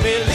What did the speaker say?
happy